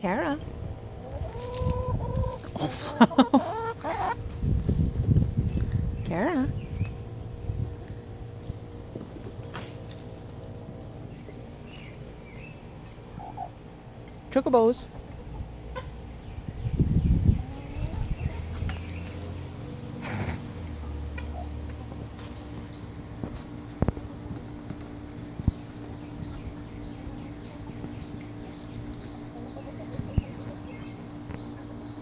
Kara. Kara. Chocobos.